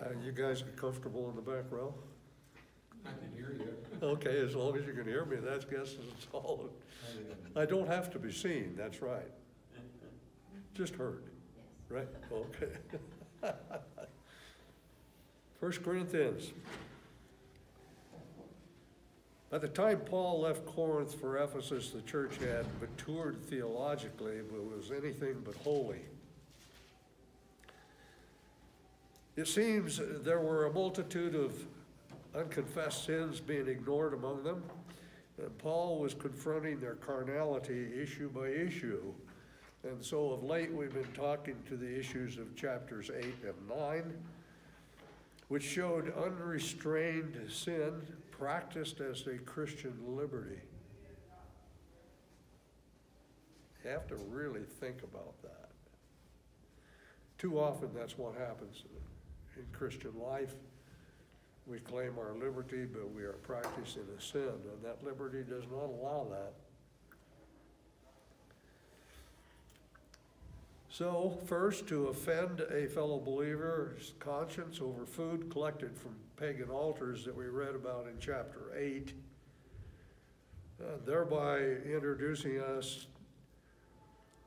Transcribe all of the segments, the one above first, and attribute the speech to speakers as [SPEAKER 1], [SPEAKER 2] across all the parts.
[SPEAKER 1] Uh, you guys are comfortable in the back row?
[SPEAKER 2] I can hear you.
[SPEAKER 1] Okay, as long as you can hear me, that's, guess that's all. I don't have to be seen, that's right. Just heard, right? Okay. First Corinthians. By the time Paul left Corinth for Ephesus, the church had matured theologically, but was anything but holy. It seems there were a multitude of unconfessed sins being ignored among them, and Paul was confronting their carnality issue by issue. And so of late, we've been talking to the issues of chapters eight and nine, which showed unrestrained sin practiced as a Christian liberty. You have to really think about that. Too often, that's what happens in Christian life. We claim our liberty, but we are practicing a sin, and that liberty does not allow that. So, first, to offend a fellow believer's conscience over food collected from pagan altars that we read about in chapter 8, uh, thereby introducing us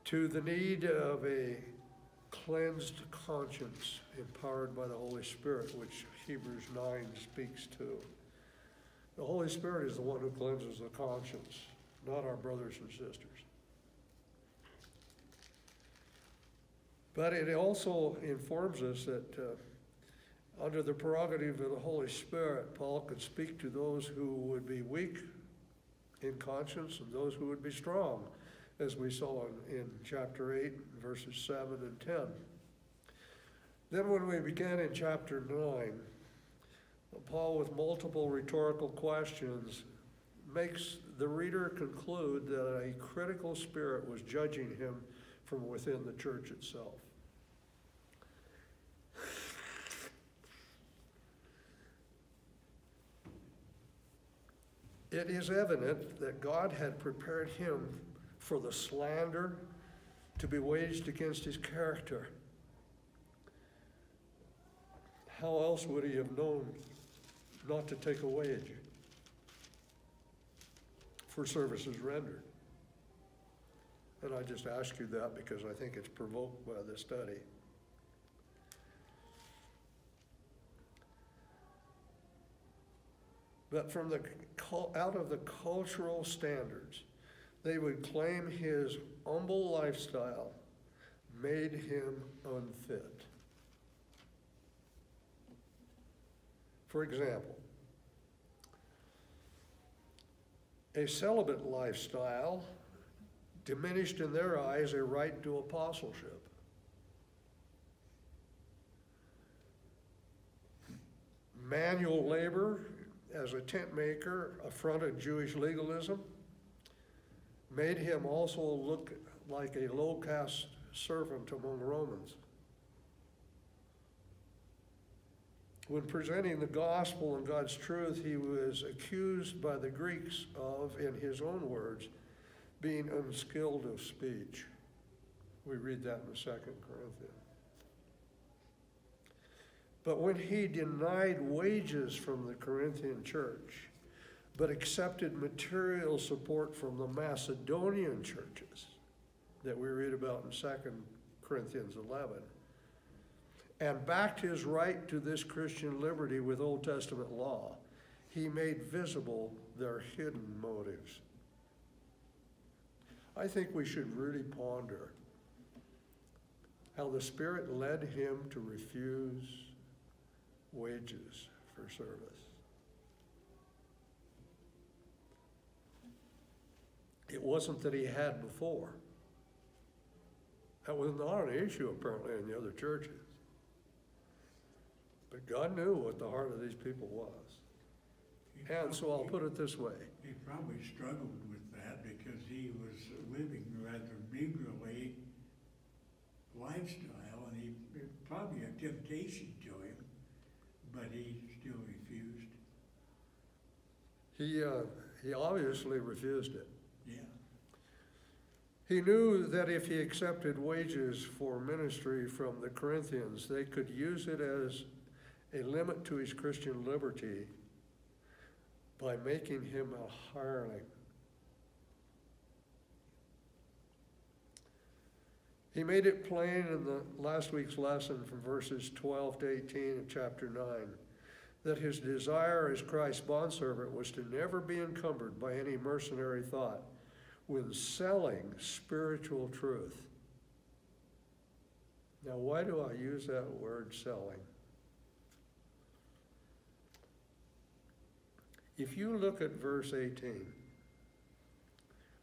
[SPEAKER 1] to the need of a cleansed conscience empowered by the Holy Spirit, which Hebrews 9 speaks to. The Holy Spirit is the one who cleanses the conscience, not our brothers and sisters. But it also informs us that uh, under the prerogative of the Holy Spirit, Paul could speak to those who would be weak in conscience and those who would be strong, as we saw in, in chapter 8, verses 7 and 10. Then, when we began in chapter 9, Paul, with multiple rhetorical questions, makes the reader conclude that a critical spirit was judging him from within the church itself. It is evident that God had prepared him for the slander to be waged against his character. How else would he have known not to take a wage for services rendered? And I just ask you that because I think it's provoked by the study. But from the out of the cultural standards, they would claim his humble lifestyle made him unfit. For example, a celibate lifestyle diminished in their eyes a right to apostleship. Manual labor as a tent maker affronted Jewish legalism, made him also look like a low caste servant among Romans. When presenting the gospel and God's truth, he was accused by the Greeks of, in his own words, being unskilled of speech. We read that in the Second Corinthians. But when he denied wages from the Corinthian church, but accepted material support from the Macedonian churches that we read about in 2 Corinthians 11, and backed his right to this Christian liberty with Old Testament law, he made visible their hidden motives. I think we should really ponder how the Spirit led him to refuse wages for service. It wasn't that he had before. That was not an issue apparently in the other churches. But God knew what the heart of these people was.
[SPEAKER 3] He
[SPEAKER 1] And so I'll put it this way
[SPEAKER 3] He probably struggled with that because he was living a rather meagerly lifestyle and he, probably a temptation to him, but he still refused.
[SPEAKER 1] he, uh, he obviously refused it. He knew that if he accepted wages for ministry from the Corinthians, they could use it as a limit to his Christian liberty by making him a hireling. He made it plain in the last week's lesson from verses 12 to 18 of chapter 9 that his desire as Christ's bondservant was to never be encumbered by any mercenary thought when selling spiritual truth. Now, why do I use that word selling? If you look at verse 18,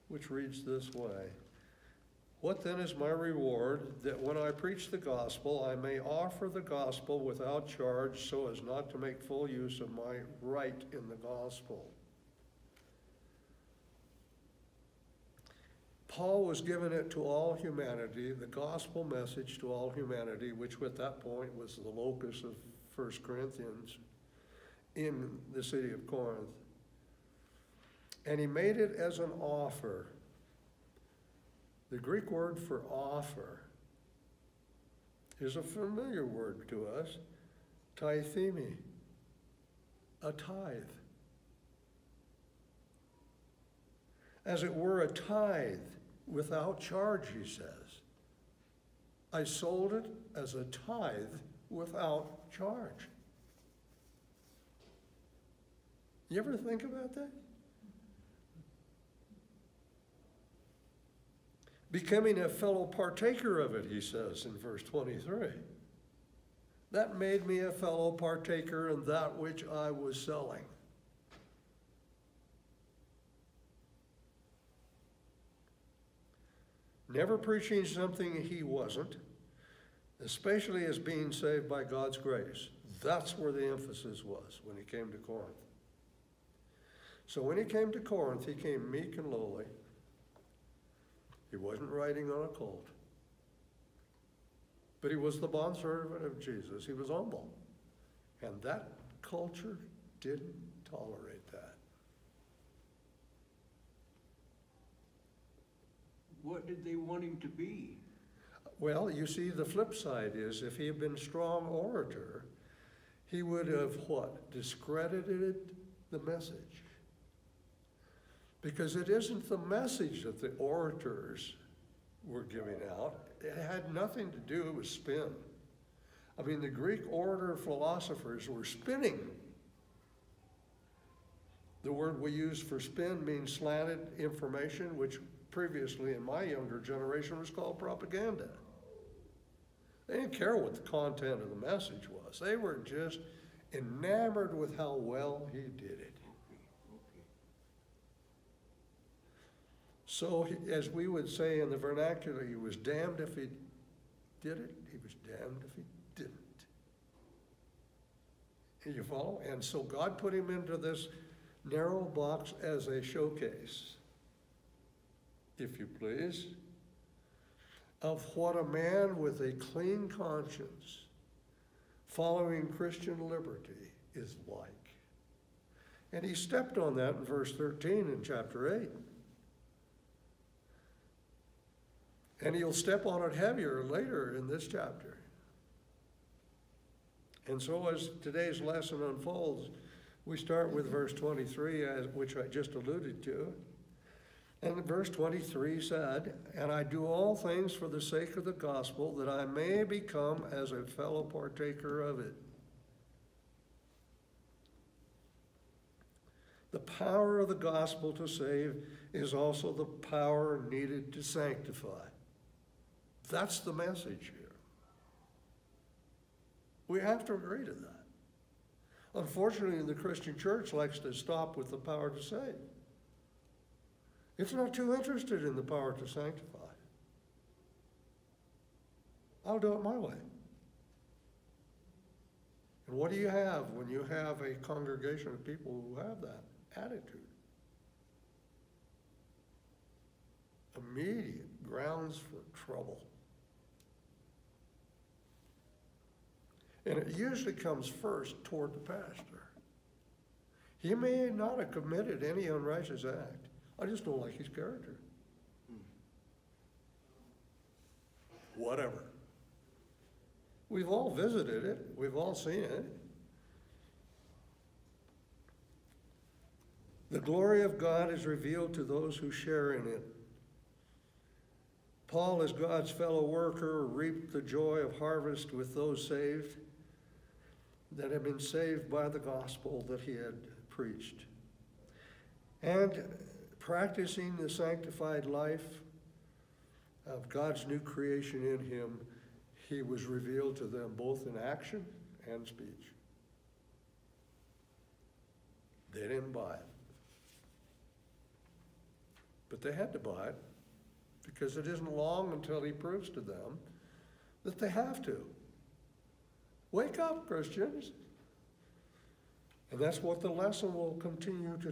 [SPEAKER 1] which reads this way What then is my reward that when I preach the gospel, I may offer the gospel without charge so as not to make full use of my right in the gospel? Paul was giving it to all humanity, the gospel message to all humanity, which at that point was the locus of 1 Corinthians in the city of Corinth. And he made it as an offer. The Greek word for offer is a familiar word to us, tithemi, a tithe. As it were, a tithe without charge, he says. I sold it as a tithe without charge. You ever think about that? Becoming a fellow partaker of it, he says in verse 23. That made me a fellow partaker in that which I was selling. Never preaching something he wasn't, especially as being saved by God's grace. That's where the emphasis was when he came to Corinth. So when he came to Corinth, he came meek and lowly. He wasn't riding on a colt. But he was the bondservant of Jesus. He was humble. And that culture didn't tolerate that.
[SPEAKER 4] What did they want him to be?
[SPEAKER 1] Well, you see, the flip side is if he had been a strong orator, he would have what? Discredited the message. Because it isn't the message that the orators were giving out, it had nothing to do with spin. I mean, the Greek orator philosophers were spinning. The word we use for spin means slanted information, which previously in my younger generation was called propaganda. They didn't care what the content of the message was, they were just enamored with how well he did it. So, as we would say in the vernacular, he was damned if he did it, he was damned if he didn't. You follow? And so God put him into this narrow box as a showcase, if you please, of what a man with a clean conscience, following Christian liberty, is like. And he stepped on that in verse 13 in chapter 8. And he'll step on it heavier later in this chapter. And so as today's lesson unfolds, we start with verse 23, which I just alluded to. And verse 23 said, And I do all things for the sake of the gospel, that I may become as a fellow partaker of it. The power of the gospel to save is also the power needed to sanctify. That's the message here. We have to agree to that. Unfortunately, the Christian church likes to stop with the power to save. It's not too interested in the power to sanctify. I'll do it my way. And what do you have when you have a congregation of people who have that attitude? Immediate grounds for trouble. And it usually comes first toward the pastor. He may not have committed any unrighteous act. I just don't like his character. Whatever. We've all visited it, we've all seen it. The glory of God is revealed to those who share in it. Paul, as God's fellow worker, reaped the joy of harvest with those saved that had been saved by the gospel that he had preached. And practicing the sanctified life of God's new creation in him, he was revealed to them both in action and speech. They didn't buy it. But they had to buy it because it isn't long until he proves to them that they have to. Wake up, Christians. And that's what the lesson will continue to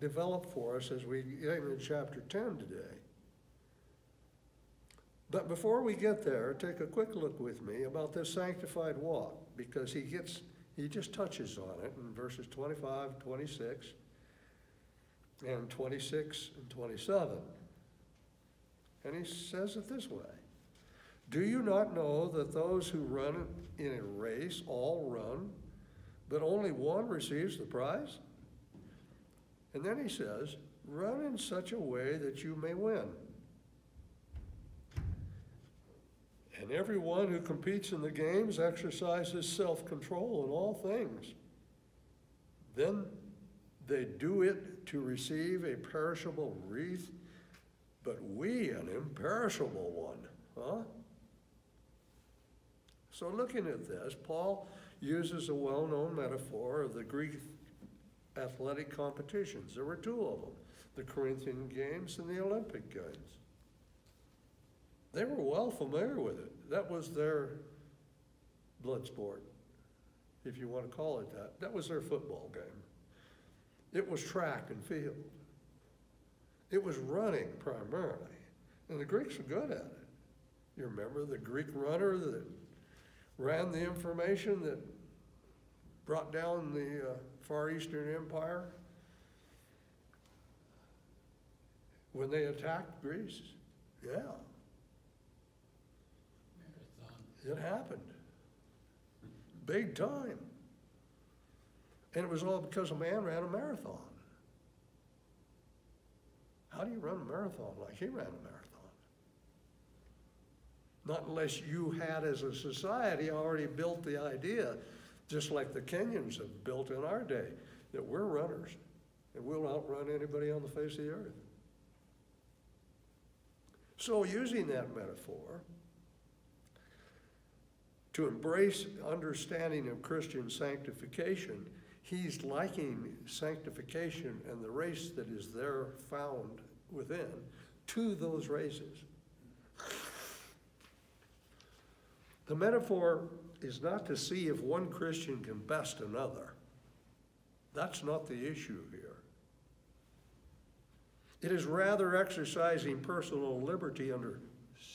[SPEAKER 1] develop for us as we get in chapter 10 today. But before we get there, take a quick look with me about this sanctified walk, because he gets, he just touches on it in verses 25, 26, and 26 and 27. And he says it this way Do you not know that those who run in a race all run, but only one receives the prize? And then he says, Run in such a way that you may win. And everyone who competes in the games exercises self control in all things. Then they do it to receive a perishable wreath, but we an imperishable one. Huh? So, looking at this, Paul uses a well known metaphor of the Greek athletic competitions. There were two of them the Corinthian Games and the Olympic Games. They were well familiar with it. That was their blood sport, if you want to call it that. That was their football game. It was track and field. It was running primarily. And the Greeks were good at it. You remember the Greek runner that ran the information that brought down the uh, Far Eastern Empire when they attacked Greece? Yeah. It happened. Big time. And it was all because a man ran a marathon. How do you run a marathon like he ran a marathon? Not unless you had, as a society, already built the idea, just like the Kenyans have built in our day, that we're runners and we'll outrun anybody on the face of the earth. So, using that metaphor, to embrace understanding of Christian sanctification, he's liking sanctification and the race that is there found within to those races. The metaphor is not to see if one Christian can best another. That's not the issue here. It is rather exercising personal liberty under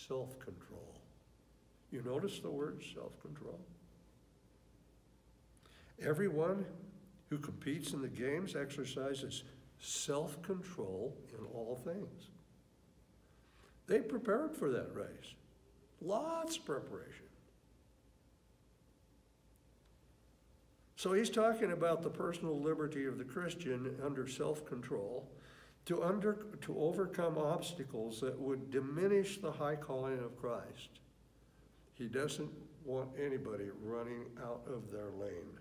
[SPEAKER 1] self control. You notice the word self control? Everyone who competes in the games exercises self control in all things. They prepared for that race, lots of preparation. So he's talking about the personal liberty of the Christian under self control to, under, to overcome obstacles that would diminish the high calling of Christ. He doesn't want anybody running out of their lane.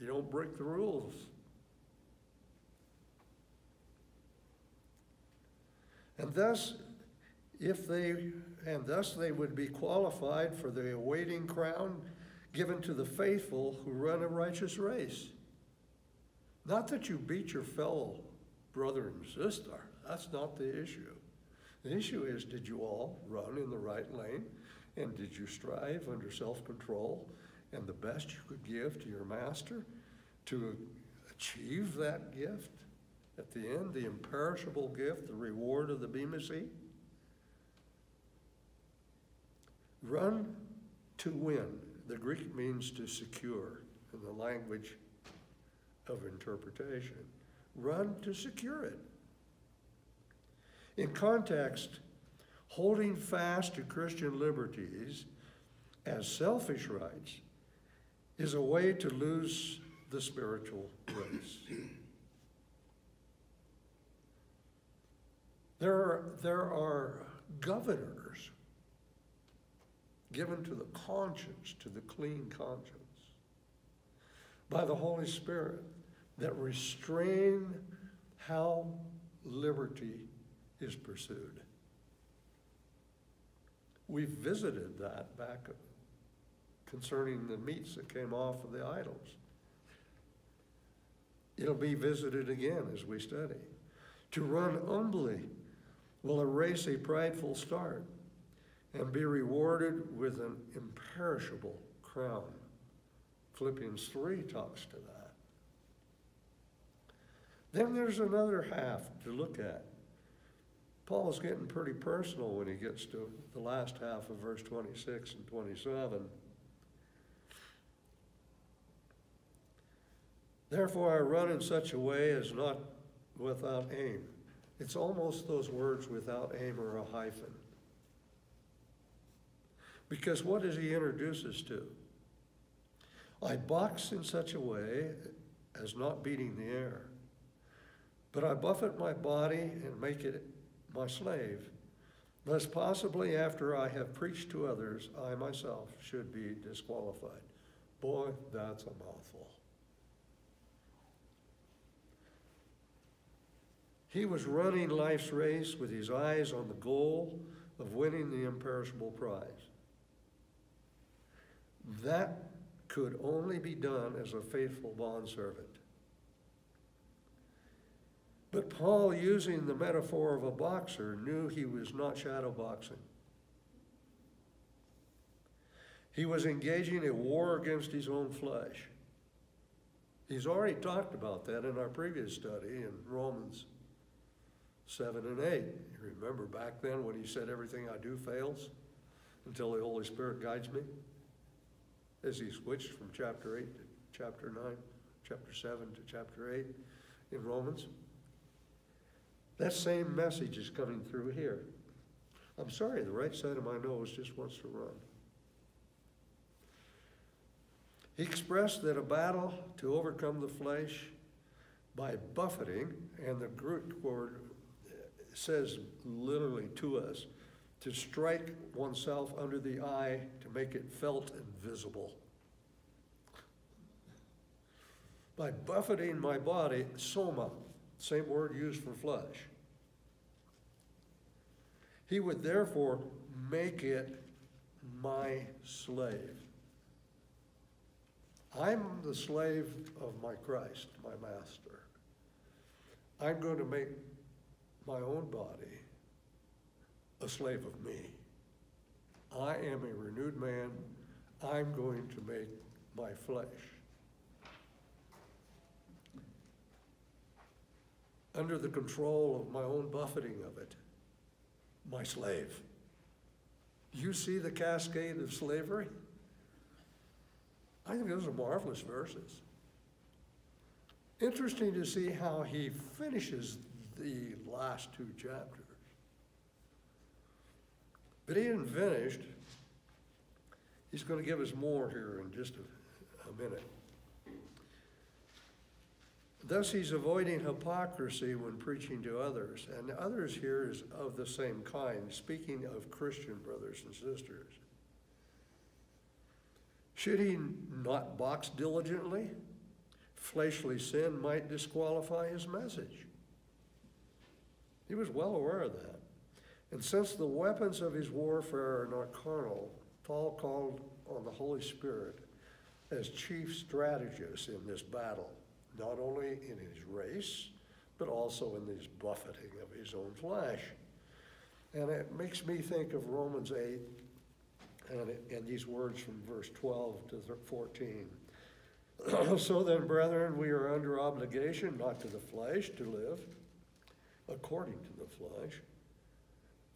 [SPEAKER 1] You don't break the rules. And thus, if they, and thus they would be qualified for the awaiting crown given to the faithful who run a righteous race. Not that you beat your fellow brother and sister, that's not the issue. The issue is did you all run in the right lane? And did you strive under self control and the best you could give to your master to achieve that gift? At the end, the imperishable gift, the reward of the Bema seat? Run to win. The Greek means to secure in the language of interpretation. Run to secure it. In context, holding fast to Christian liberties as selfish rights is a way to lose the spiritual race. There are, there are governors given to the conscience, to the clean conscience, by the Holy Spirit that restrain how liberty is pursued. We visited that back concerning the meats that came off of the idols. It'll be visited again as we study. To run humbly will erase a prideful start and be rewarded with an imperishable crown. Philippians 3 talks to that. Then there's another half to look at. Paul is getting pretty personal when he gets to the last half of verse 26 and 27. Therefore, I run in such a way as not without aim. It's almost those words without aim or a hyphen. Because what does he introduce us to? I box in such a way as not beating the air, but I buffet my body and make it my slave, lest possibly after I have preached to others, I myself should be disqualified. Boy, that's a mouthful. He was running life's race with his eyes on the goal of winning the imperishable prize. That could only be done as a faithful bondservant. But Paul, using the metaphor of a boxer, knew he was not shadow boxing. He was engaging a war against his own flesh. He's already talked about that in our previous study in Romans 7 and 8. You remember back then when he said, Everything I do fails until the Holy Spirit guides me? As he switched from chapter 8 to chapter 9, chapter 7 to chapter 8 in Romans. That same message is coming through here. I'm sorry, the right side of my nose just wants to run. He expressed that a battle to overcome the flesh by buffeting, and the Greek word says literally to us, to strike oneself under the eye to make it felt and visible. By buffeting my body, soma, same word used for flesh. He would therefore make it my slave. I'm the slave of my Christ, my master. I'm going to make my own body a slave of me. I am a renewed man. I'm going to make my flesh under the control of my own buffeting of it, my slave. You see the cascade of slavery? I think those are marvelous verses. Interesting to see how he finishes the last two chapters. But he isn't finished. He's going to give us more here in just a, a minute. Thus, he's avoiding hypocrisy when preaching to others. And others here is of the same kind, speaking of Christian brothers and sisters. Should he not box diligently? Fleshly sin might disqualify his message. He was well aware of that. And since the weapons of his warfare are not carnal, Paul called on the Holy Spirit as chief strategist in this battle not only in his race, but also in his buffeting of his own flesh. And it makes me think of Romans 8 and, and these words from verse 12 to 14. so then, brethren, we are under obligation not to the flesh to live according to the flesh.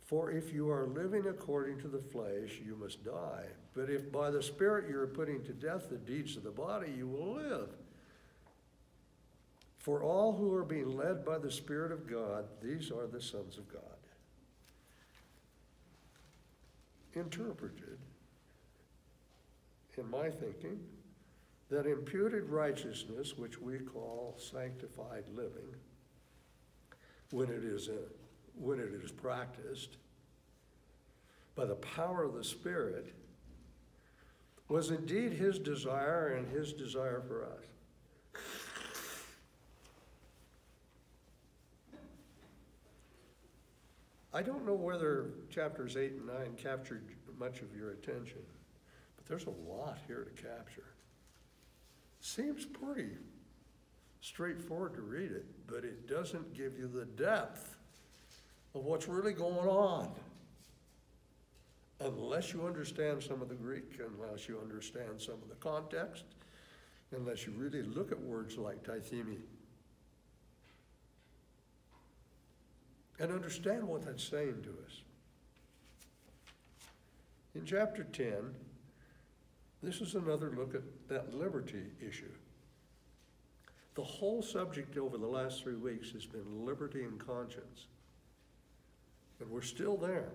[SPEAKER 1] For if you are living according to the flesh, you must die. But if by the Spirit you are putting to death the deeds of the body, you will live. For all who are being led by the Spirit of God, these are the sons of God. Interpreted, in my thinking, that imputed righteousness, which we call sanctified living, when it is, uh, when it is practiced by the power of the Spirit, was indeed his desire and his desire for us. I don't know whether chapters eight and nine captured much of your attention, but there's a lot here to capture. Seems pretty straightforward to read it, but it doesn't give you the depth of what's really going on. Unless you understand some of the Greek, unless you understand some of the context, unless you really look at words like tithemi and understand what that's saying to us. In chapter 10, this is another look at that liberty issue. The whole subject over the last three weeks has been liberty and conscience. And we're still there.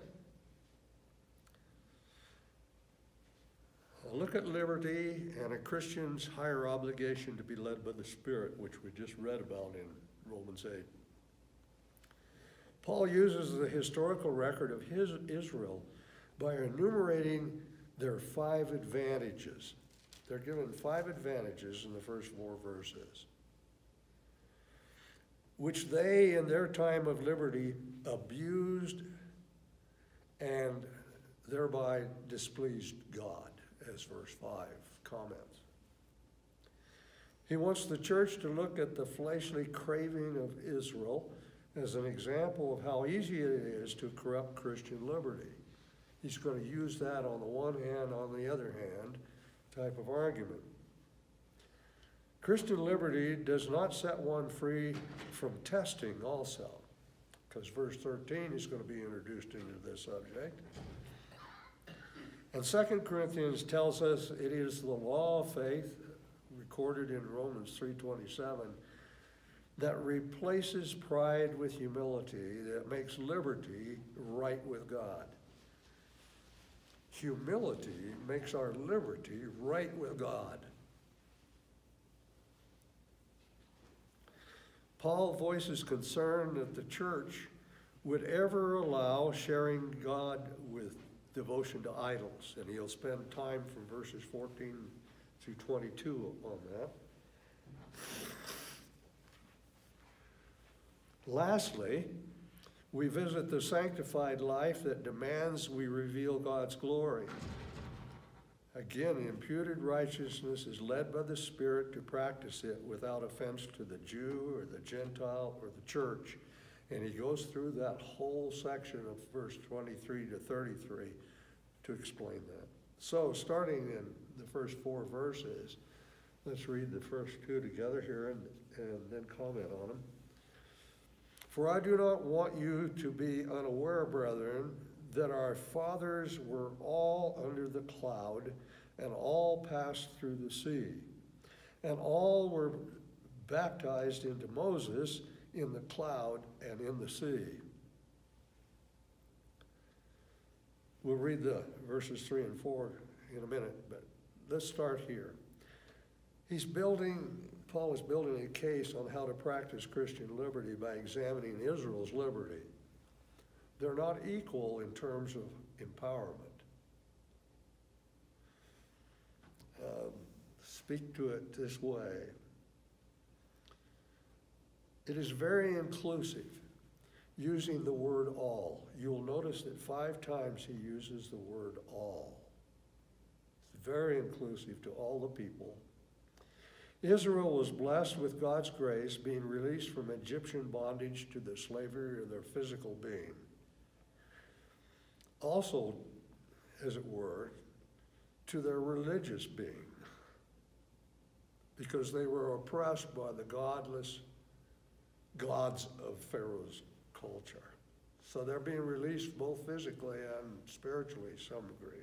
[SPEAKER 1] A look at liberty and a Christian's higher obligation to be led by the Spirit, which we just read about in Romans 8. Paul uses the historical record of his Israel by enumerating their five advantages. They're given five advantages in the first four verses, which they, in their time of liberty, abused and thereby displeased God, as verse 5 comments. He wants the church to look at the fleshly craving of Israel as an example of how easy it is to corrupt Christian liberty. He's going to use that on the one hand, on the other hand, type of argument. Christian liberty does not set one free from testing also, because verse 13 is going to be introduced into this subject. And Second Corinthians tells us it is the law of faith recorded in Romans 3:27 that replaces pride with humility, that makes liberty right with God. Humility makes our liberty right with God. Paul voices concern that the church would ever allow sharing God with devotion to idols, and he'll spend time from verses 14 through 22 on that. Lastly, we visit the sanctified life that demands we reveal God's glory. Again, imputed righteousness is led by the Spirit to practice it without offense to the Jew or the Gentile or the church. And he goes through that whole section of verse 23 to 33 to explain that. So, starting in the first four verses, let's read the first two together here and, and then comment on them. For I do not want you to be unaware, brethren, that our fathers were all under the cloud, and all passed through the sea, and all were baptized into Moses in the cloud and in the sea. We'll read the verses 3 and 4 in a minute, but let's start here. He's building Paul is building a case on how to practice Christian liberty by examining Israel's liberty. They're not equal in terms of empowerment. Um, speak to it this way it is very inclusive, using the word all. You'll notice that five times he uses the word all. It's very inclusive to all the people Israel was blessed with God's grace, being released from Egyptian bondage to the slavery of their physical being. Also, as it were, to their religious being, because they were oppressed by the godless gods of Pharaoh's culture. So they're being released both physically and spiritually, some degree.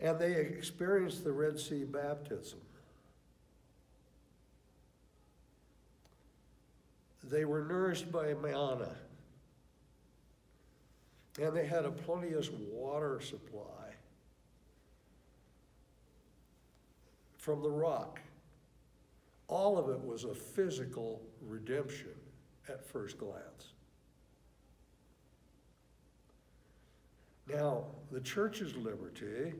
[SPEAKER 1] And they experienced the Red Sea baptism. They were nourished by manna. And they had a plenteous water supply. from the rock. All of it was a physical redemption at first glance. Now, the church's liberty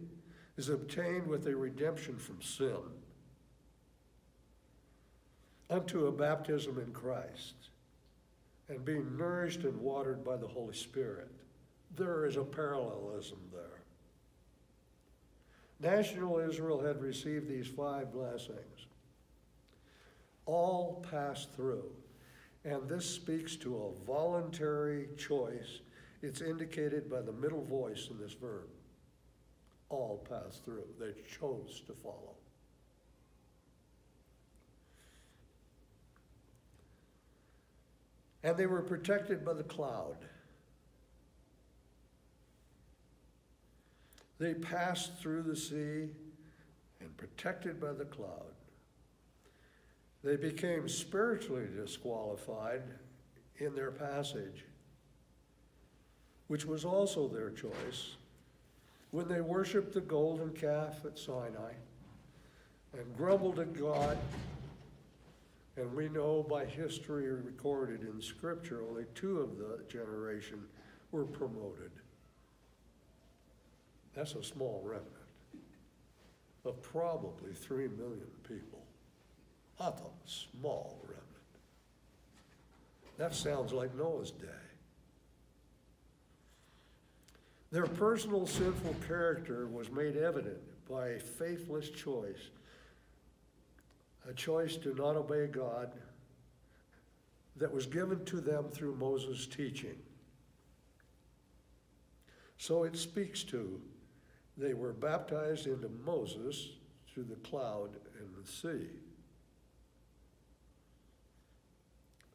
[SPEAKER 1] is obtained with a redemption from sin unto a baptism in Christ and being nourished and watered by the Holy Spirit. There is a parallelism there. National Israel had received these five blessings. All passed through. And this speaks to a voluntary choice. It's indicated by the middle voice in this verb. All passed through. They chose to follow. And they were protected by the cloud. They passed through the sea and protected by the cloud. They became spiritually disqualified in their passage, which was also their choice, when they worshiped the golden calf at Sinai and grumbled at God. And we know by history recorded in Scripture, only two of the generation were promoted. That's a small remnant of probably three million people. That's a small remnant. That sounds like Noah's day. Their personal sinful character was made evident by a faithless choice, a choice to not obey God that was given to them through Moses' teaching. So it speaks to they were baptized into Moses through the cloud and the sea.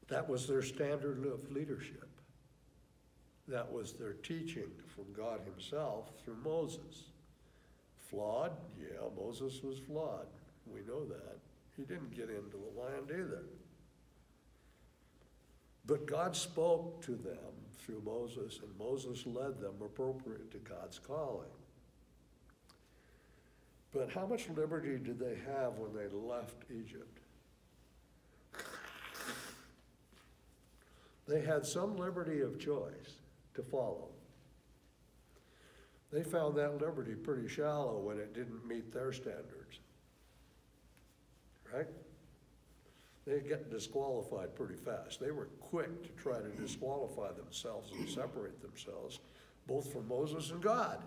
[SPEAKER 1] That was their standard of leadership. That was their teaching from God Himself through Moses. Flawed? Yeah, Moses was flawed. We know that. He didn't get into the land either. But God spoke to them through Moses, and Moses led them appropriate to God's calling. But how much liberty did they have when they left Egypt? They had some liberty of choice to follow. They found that liberty pretty shallow when it didn't meet their standards. Right? They get disqualified pretty fast. They were quick to try to disqualify themselves and separate themselves, both from Moses and God.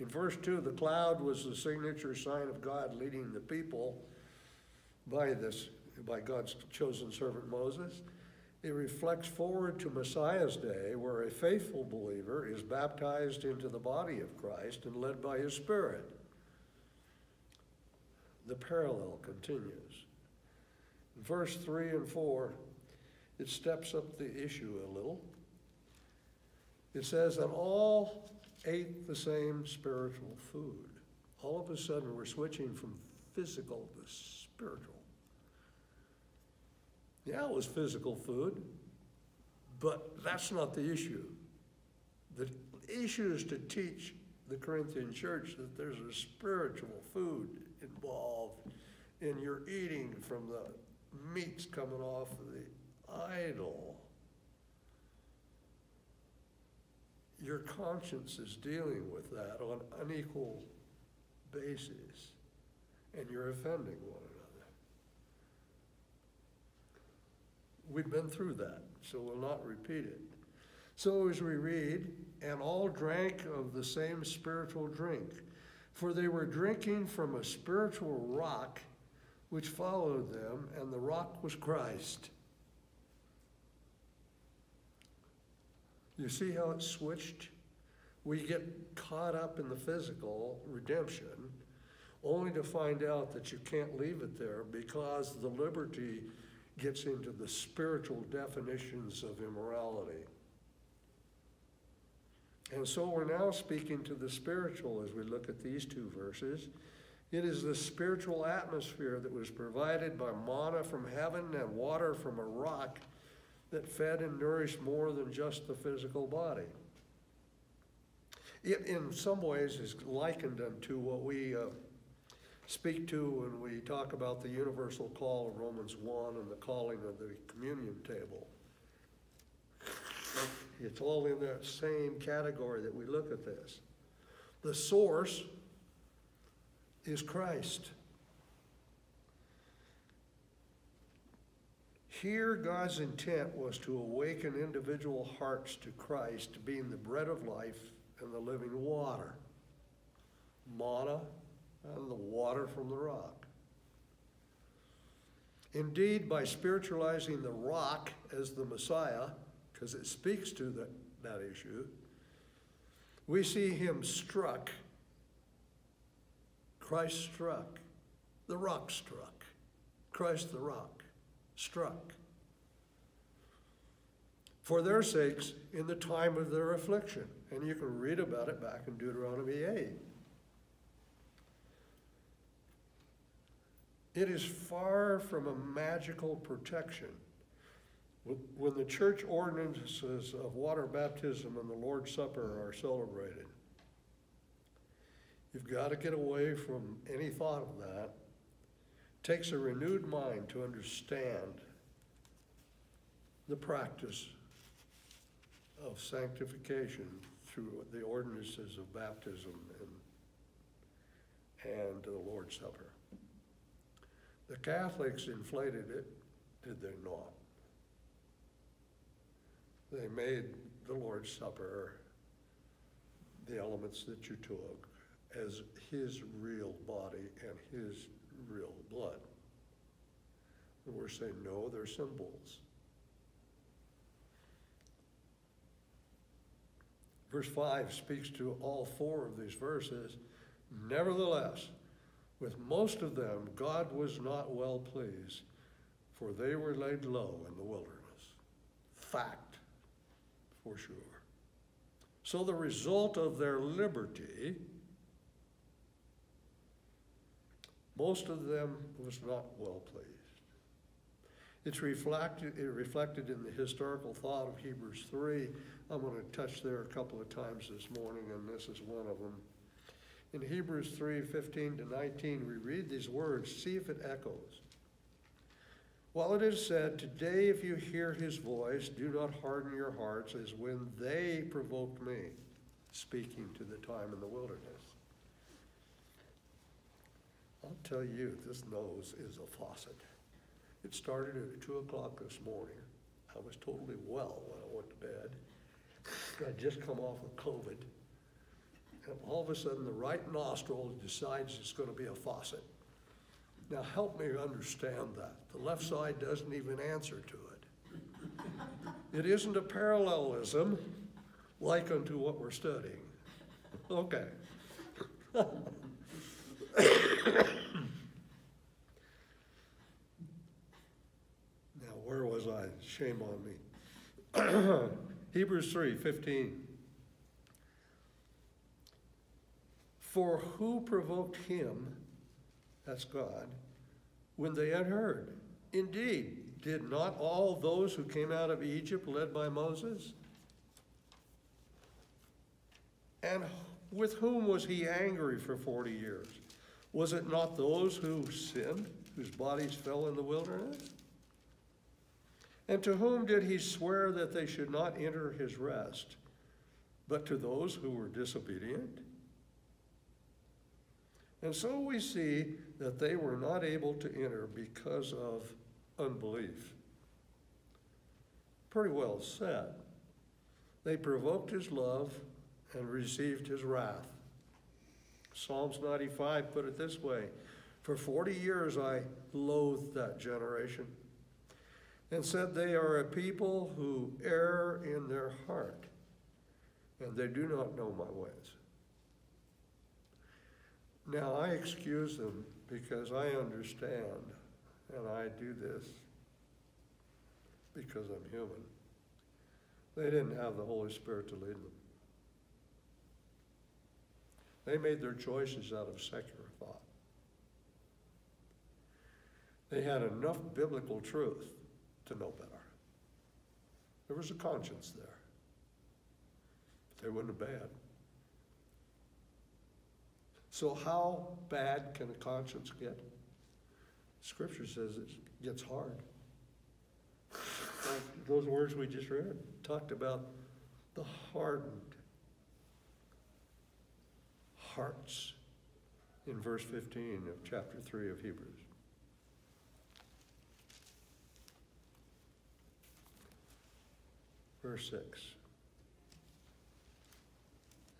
[SPEAKER 1] In verse 2, the cloud was the signature sign of God leading the people by this by God's chosen servant Moses. It reflects forward to Messiah's day, where a faithful believer is baptized into the body of Christ and led by his Spirit. The parallel continues. In verse 3 and 4, it steps up the issue a little. It says that all ate the same spiritual food. All of a sudden, we're switching from physical to spiritual. Yeah, it was physical food, but that's not the issue. The issue is to teach the Corinthian church that there's a spiritual food involved in your eating from the meats coming off of the idol. Your conscience is dealing with that on unequal basis, and you're offending one another. We've been through that, so we'll not repeat it. So as we read, and all drank of the same spiritual drink, for they were drinking from a spiritual rock which followed them, and the rock was Christ. You see how it switched? We get caught up in the physical redemption only to find out that you can't leave it there because the liberty gets into the spiritual definitions of immorality. And so we're now speaking to the spiritual as we look at these two verses. It is the spiritual atmosphere that was provided by manna from heaven and water from a rock that fed and nourished more than just the physical body. it in some ways is likened unto what we uh, speak to when we talk about the universal call of Romans 1 and the calling of the communion table. It's all in that same category that we look at this. The source is Christ. Here, God's intent was to awaken individual hearts to Christ, being the bread of life and the living water, manna and the water from the rock. Indeed, by spiritualizing the rock as the Messiah, because it speaks to that, that issue, we see him struck. Christ struck. The rock struck. Christ the rock struck. For their sakes in the time of their affliction. And you can read about it back in Deuteronomy 8. It is far from a magical protection. When the church ordinances of water baptism and the Lord's Supper are celebrated, you've got to get away from any thought of that. Takes a renewed mind to understand the practice of sanctification through the ordinances of baptism and, and the Lord's Supper. The Catholics inflated it, did they not? They made the Lord's Supper the elements that you took as his real body and his real blood. And we're saying, no, they're symbols. Verse 5 speaks to all four of these verses. Nevertheless, with most of them, God was not well pleased, for they were laid low in the wilderness. Fact, for sure. So the result of their liberty, most of them was not well pleased. It's reflected, it reflected in the historical thought of Hebrews 3. I'm going to touch there a couple of times this morning, and this is one of them. In Hebrews 3 15 to 19, we read these words, see if it echoes. While it is said, Today, if you hear his voice, do not harden your hearts as when they provoked me, speaking to the time in the wilderness. I'll tell you, this nose is a faucet. It started at 2 o'clock this morning. I was totally well when I went to bed. I'd just come off of COVID. And all of a sudden, the right nostril decides it's going to be a faucet. Now, help me understand that. The left side doesn't even answer to it. It isn't a parallelism like unto what we're studying. Okay. now, where was I? Shame on me. Hebrews 3 15. For who provoked him, that's God, when they had heard? Indeed, did not all those who came out of Egypt led by Moses? And with whom was he angry for 40 years? Was it not those who sinned, whose bodies fell in the wilderness? And to whom did he swear that they should not enter his rest, but to those who were disobedient? And so we see that they were not able to enter because of unbelief. Pretty well said. They provoked his love and received his wrath. Psalms 95 put it this way For 40 years I loathed that generation and said, They are a people who err in their heart, and they do not know my ways. Now, I excuse them because I understand, and I do this because I'm human. They didn't have the Holy Spirit to lead them. They made their choices out of secular thought. They had enough biblical truth to know better. There was a conscience there. But they wouldn't have bad. So how bad can a conscience get? Scripture says it gets hard. Like Those words we just read talked about the hardened hearts in verse 15 of chapter 3 of Hebrews. Verse 6.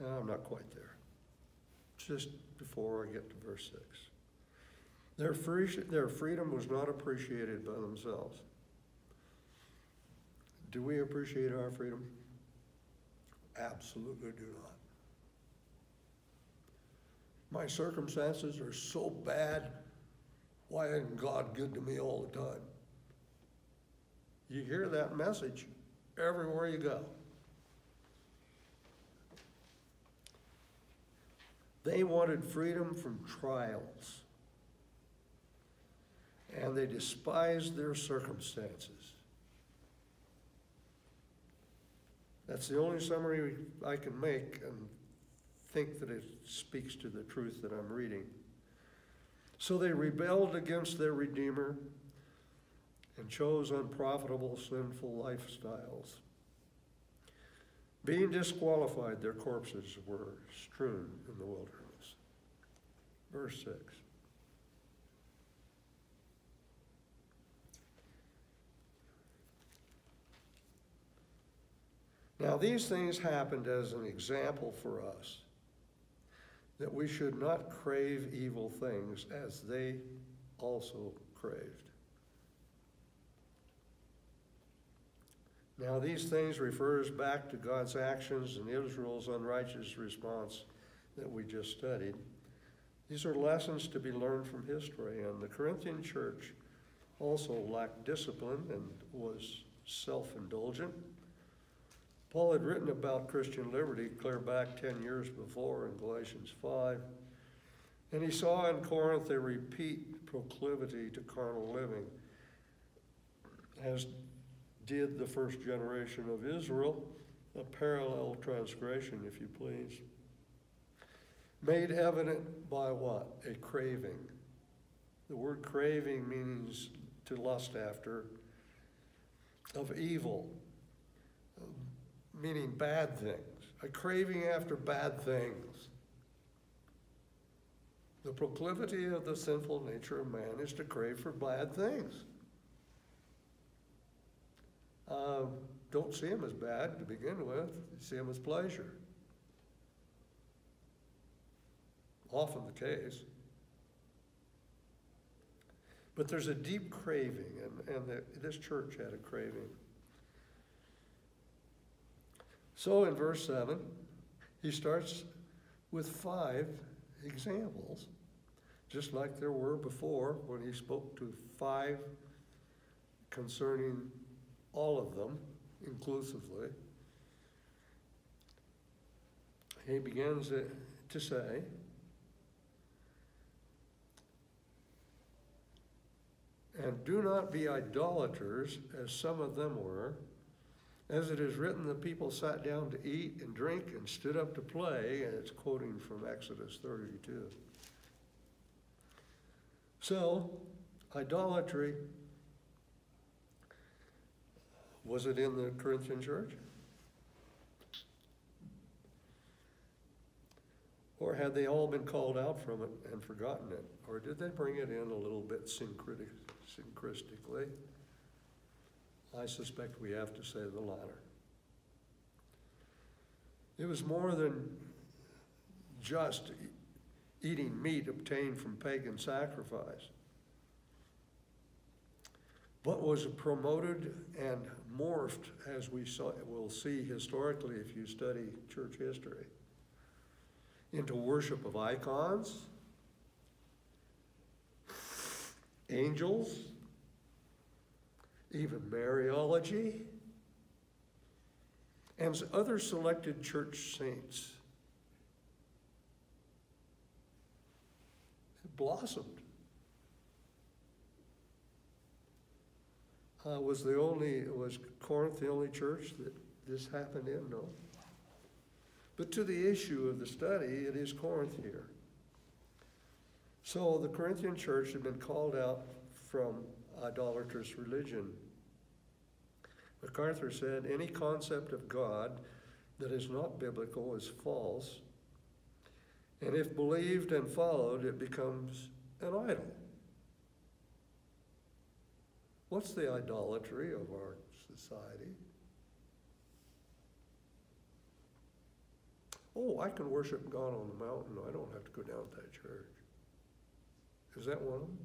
[SPEAKER 1] No, I'm not quite there. Just before I get to verse 6. Their, free, their freedom was not appreciated by themselves. Do we appreciate our freedom? Absolutely do not. My circumstances are so bad, why isn't God good to me all the time? You hear that message everywhere you go. They wanted freedom from trials, and they despised their circumstances. That's the only summary I can make and think that it speaks to the truth that I'm reading. So they rebelled against their Redeemer and chose unprofitable, sinful lifestyles. Being disqualified, their corpses were strewn in the wilderness. Verse 6. Now, these things happened as an example for us that we should not crave evil things as they also craved. Now, these things refers back to God's actions and Israel's unrighteous response that we just studied. These are lessons to be learned from history, and the Corinthian church also lacked discipline and was self indulgent. Paul had written about Christian liberty clear back 10 years before in Galatians 5. And he saw in Corinth a repeat proclivity to carnal living, as did the first generation of Israel, a parallel transgression, if you please. Made evident by what? A craving. The word craving means to lust after, of evil meaning bad things, a craving after bad things. The proclivity of the sinful nature of man is to crave for bad things. Uh, don't see them as bad to begin with, see them as pleasure. Often the case. But there's a deep craving, and, and the, this church had a craving. So in verse 7, he starts with five examples, just like there were before when he spoke to five concerning all of them inclusively. He begins to say, And do not be idolaters, as some of them were as it is written, the people sat down to eat and drink and stood up to play, and it's quoting from Exodus 32. So, idolatry, was it in the Corinthian church? Or had they all been called out from it and forgotten it? Or did they bring it in a little bit synchristically? I suspect we have to say the latter. It was more than just eating meat obtained from pagan sacrifice. What was promoted and morphed, as we saw, will see historically if you study church history, into worship of icons, angels, even Mariology, and other selected church saints. It blossomed. Uh, was the only was Corinth the only church that this happened in? No. But to the issue of the study, it is Corinth here. So the Corinthian church had been called out from idolatrous religion. MacArthur said, any concept of God that is not biblical is false, and if believed and followed, it becomes an idol. What's the idolatry of our society? Oh, I can worship God on the mountain. I don't have to go down to that church. Is that one of them?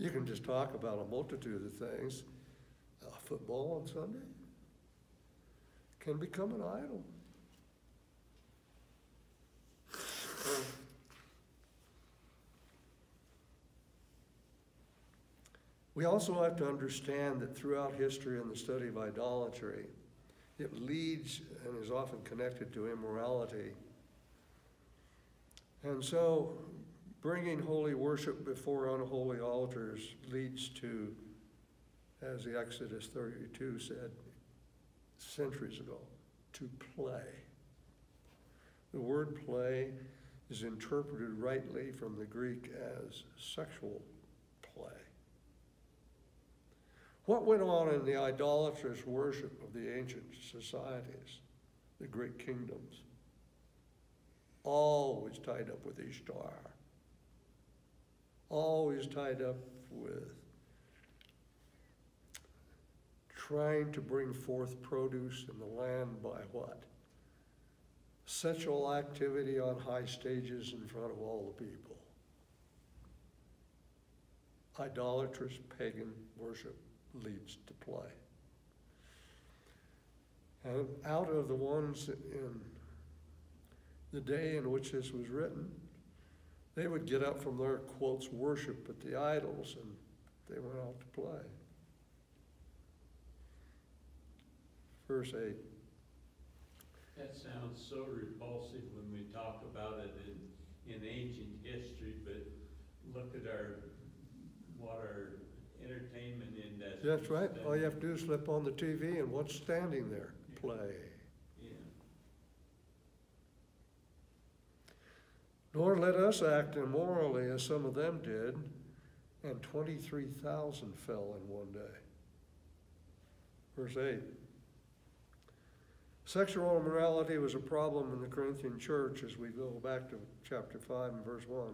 [SPEAKER 1] You can just talk about a multitude of things. Uh, football on Sunday can become an idol. We also have to understand that throughout history and the study of idolatry, it leads and is often connected to immorality. And so, bringing holy worship before unholy altars leads to, as the Exodus 32 said centuries ago, to play. The word play is interpreted rightly from the Greek as sexual play. What went on in the idolatrous worship of the ancient societies, the great kingdoms? Always tied up with Ishtar. Always tied up with trying to bring forth produce in the land by what? Sexual activity on high stages in front of all the people. Idolatrous pagan worship leads to play. And out of the ones in the day in which this was written, they would get up from their quotes worship at the idols and they went out to play. Verse 8.
[SPEAKER 5] That sounds so repulsive when we talk about it in, in ancient history, but look at our, what our entertainment industry.
[SPEAKER 1] That's right. All you have to do is flip on the TV and what's standing there? Play.
[SPEAKER 5] Yeah,
[SPEAKER 1] Nor let us act immorally as some of them did, and 23,000 fell in one day. Verse 8. Sexual immorality was a problem in the Corinthian church as we go back to chapter 5 and verse 1.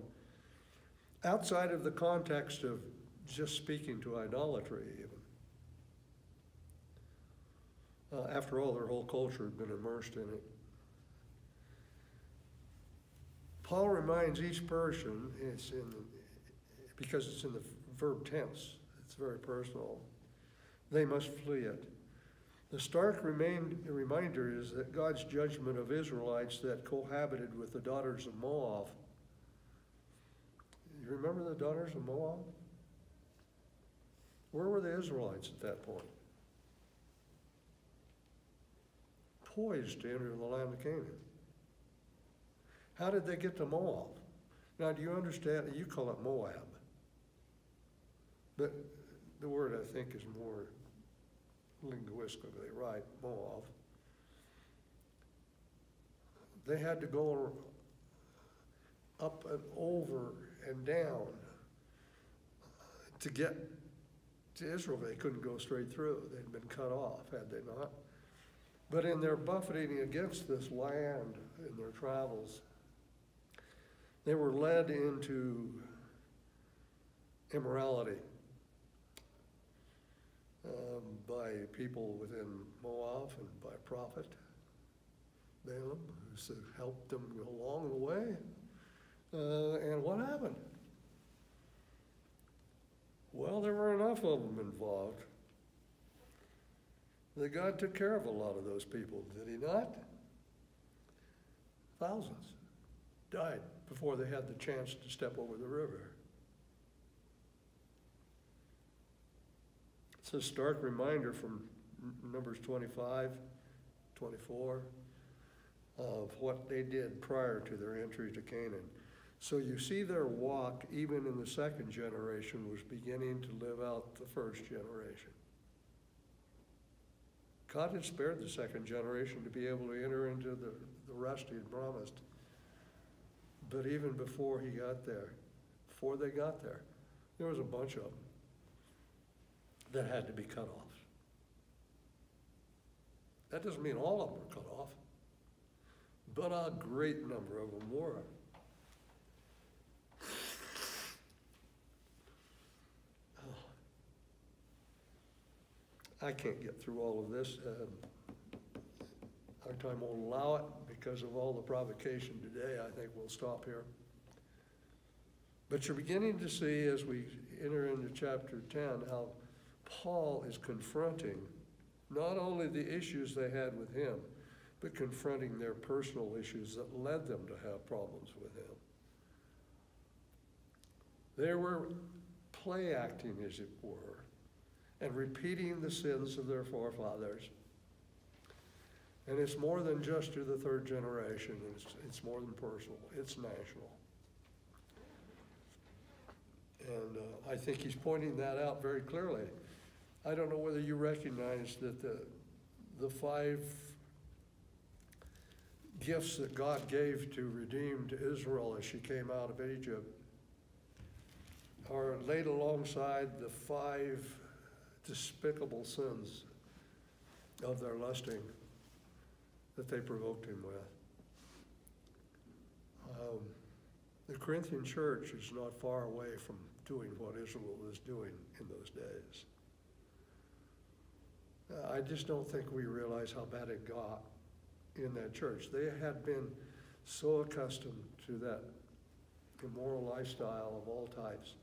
[SPEAKER 1] Outside of the context of just speaking to idolatry, even. Uh, after all, their whole culture had been immersed in it. Paul reminds each person, it's in, because it's in the verb tense, it's very personal, they must flee it. The stark remain, reminder is that God's judgment of Israelites that cohabited with the daughters of Moab. You remember the daughters of Moab? Where were the Israelites at that point? Poised to enter the land of Canaan. How did they get to Moab? Now, do you understand? You call it Moab. But the word, I think, is more linguistically right, Moab. They had to go up and over and down to get to Israel. They couldn't go straight through. They'd been cut off, had they not? But in their buffeting against this land in their travels, they were led into immorality um, by people within Moab and by prophet Balaam, who helped them along the way. Uh, and what happened? Well, there were enough of them involved that God took care of a lot of those people, did He not? Thousands died before they had the chance to step over the river. It's a stark reminder from Numbers 25, 24, of what they did prior to their entry to Canaan. So you see their walk, even in the second generation, was beginning to live out the first generation. God had spared the second generation to be able to enter into the, the rest he had promised. But even before he got there, before they got there, there was a bunch of them that had to be cut off. That doesn't mean all of them were cut off, but a great number of them were. I can't get through all of this. um, Our time won't allow it because of all the provocation today. I think we'll stop here. But you're beginning to see as we enter into chapter 10 how Paul is confronting not only the issues they had with him, but confronting their personal issues that led them to have problems with him. They were play acting, as it were, and repeating the sins of their forefathers. And it's more than just to the third generation, it's, it's more than personal, it's national. And uh, I think he's pointing that out very clearly. I don't know whether you recognize that the, the five gifts that God gave to redeemed Israel as she came out of Egypt are laid alongside the five despicable sins of their lusting that they provoked him with. Um, the Corinthian church is not far away from doing what Israel was doing in those days. Uh, I just don't think we realize how bad it got in that church. They had been so accustomed to that immoral lifestyle of all types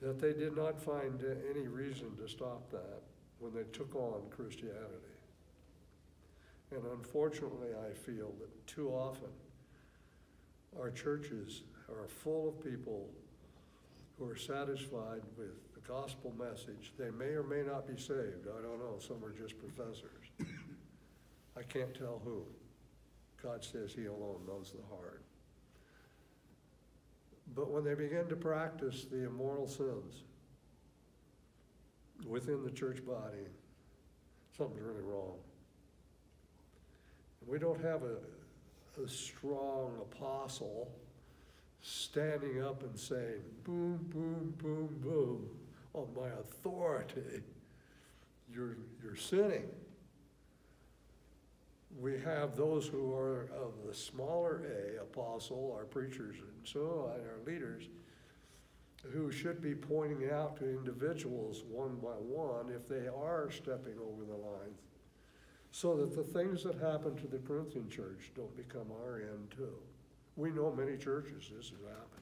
[SPEAKER 1] that they did not find any reason to stop that when they took on Christianity. And unfortunately, I feel that too often our churches are full of people who are satisfied with the gospel message. They may or may not be saved. I don't know. Some are just professors. I can't tell who. God says He alone knows the heart. But when they begin to practice the immoral sins within the church body, something's really wrong. We don't have a, a strong apostle standing up and saying, boom, boom, boom, boom, on my authority, you're, you're sinning. We have those who are of the smaller A, apostle, our preachers and so on, our leaders, who should be pointing out to individuals one by one if they are stepping over the line, so that the things that happened to the Corinthian church don't become our end too. We know many churches this has happened.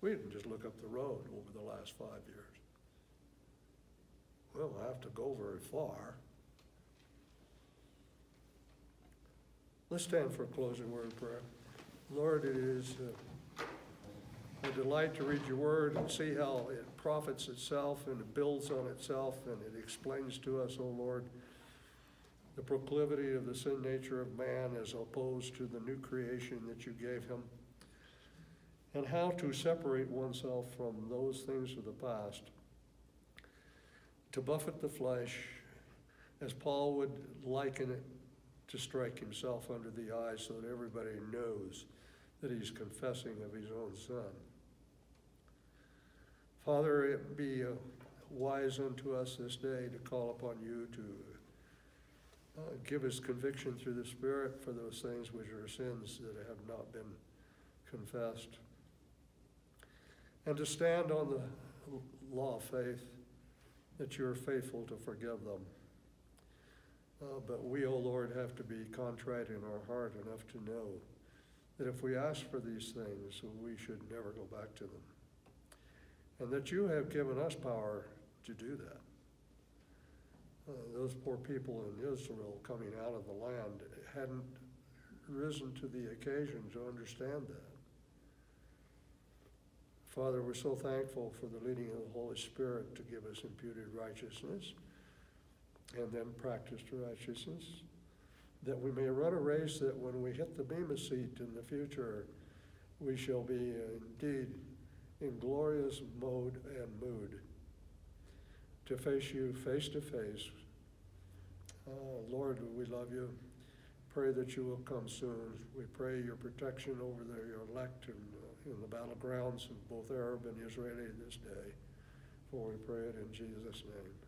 [SPEAKER 1] We didn't just look up the road over the last five years. We don't have to go very far. Let's stand for a closing word of prayer. Lord, it is uh, a delight to read your word and see how it profits itself and it builds on itself and it explains to us, oh Lord, the proclivity of the sin nature of man as opposed to the new creation that you gave him, and how to separate oneself from those things of the past, to buffet the flesh, as Paul would liken it, to strike himself under the eye so that everybody knows that he's confessing of his own son. Father, it be uh, wise unto us this day to call upon you to uh, give us conviction through the Spirit for those things which are sins that have not been confessed. And to stand on the law of faith that you are faithful to forgive them. Uh, but we, O oh Lord, have to be contrite in our heart enough to know that if we ask for these things, we should never go back to them. And that you have given us power to do that. Those poor people in Israel coming out of the land hadn't risen to the occasion to understand that. Father, we're so thankful for the leading of the Holy Spirit to give us imputed righteousness and then practiced righteousness, that we may run a race that when we hit the Bema seat in the future, we shall be indeed in glorious mode and mood to face you face to face Oh, Lord, we love you. Pray that you will come soon. We pray your protection over the, elect and uh, in the battlegrounds of both Arab and Israeli this day. For we pray it in Jesus' name.